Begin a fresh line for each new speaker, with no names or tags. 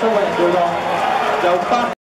中国人最多有八